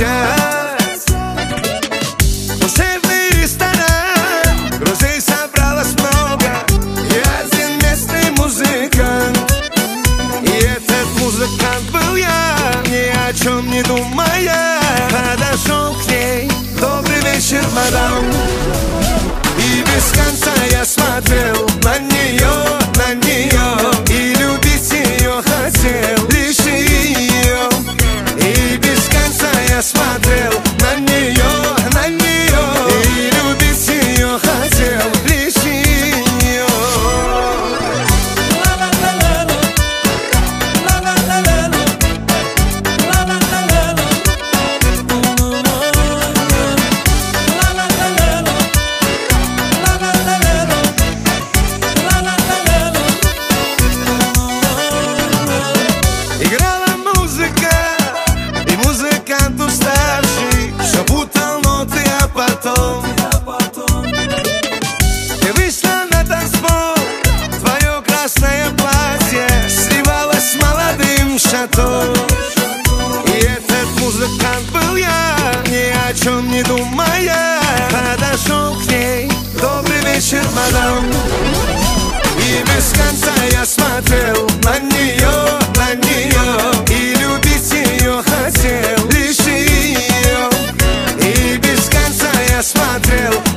заскучать Душевный ресторан Друзей собралось много. И один местный музыкант. И этот музыкант был я Ни о чем не думая. Подошел к ней. Добрый вечер, мадам И без конца я смотрел шато. И этот музыкант был я, ни о чем не думая. Подошел к ней, добрый вечер, мадам И без конца я смотрел на нее, на нее И любить ее хотел, лишь ее И без конца я смотрел